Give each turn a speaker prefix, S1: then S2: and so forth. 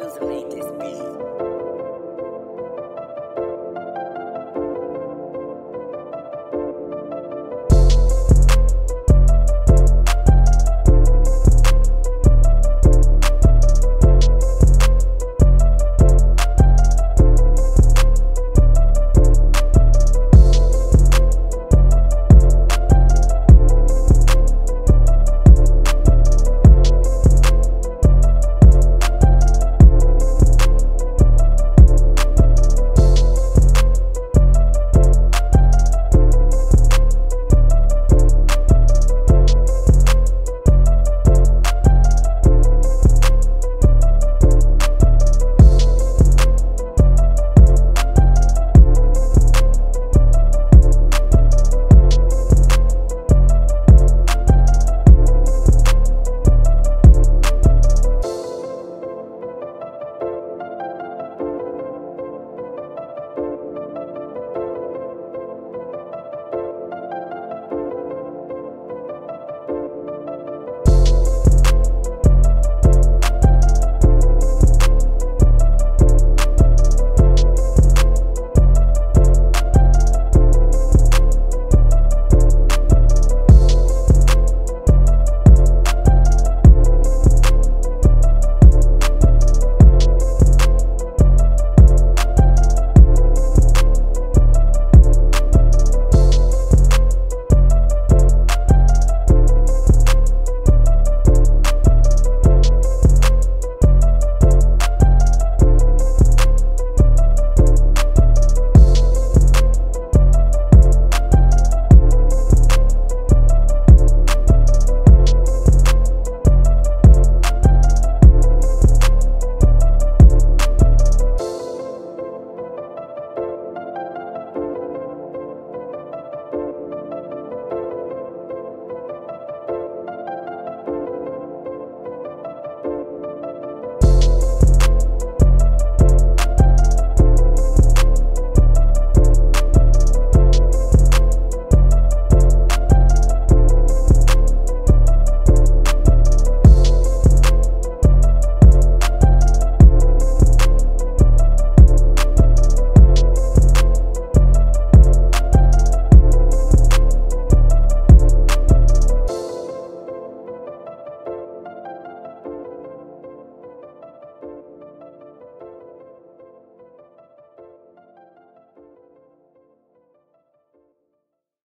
S1: News latest this beat.